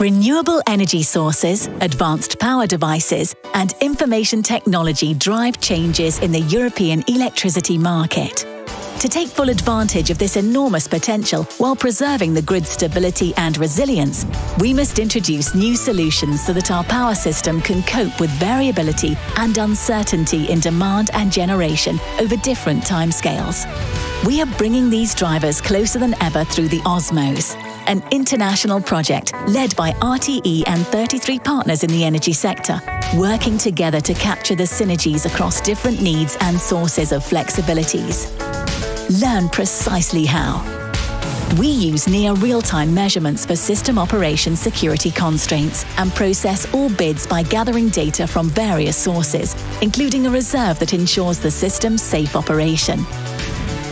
Renewable energy sources, advanced power devices, and information technology drive changes in the European electricity market. To take full advantage of this enormous potential while preserving the grid stability and resilience, we must introduce new solutions so that our power system can cope with variability and uncertainty in demand and generation over different timescales. We are bringing these drivers closer than ever through the OSMOSE, an international project led by RTE and 33 partners in the energy sector, working together to capture the synergies across different needs and sources of flexibilities. Learn precisely how. We use near real-time measurements for system operation security constraints and process all bids by gathering data from various sources, including a reserve that ensures the system's safe operation.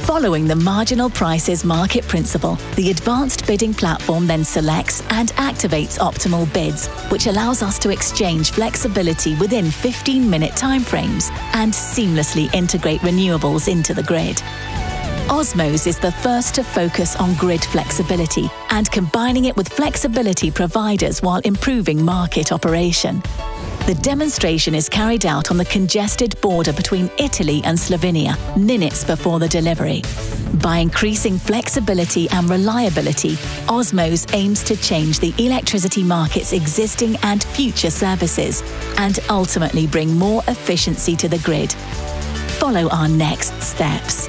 Following the marginal prices market principle, the advanced bidding platform then selects and activates optimal bids, which allows us to exchange flexibility within 15-minute timeframes and seamlessly integrate renewables into the grid. OSMOSE is the first to focus on grid flexibility and combining it with flexibility providers while improving market operation. The demonstration is carried out on the congested border between Italy and Slovenia minutes before the delivery. By increasing flexibility and reliability, OSMOSE aims to change the electricity market's existing and future services and ultimately bring more efficiency to the grid. Follow our next steps.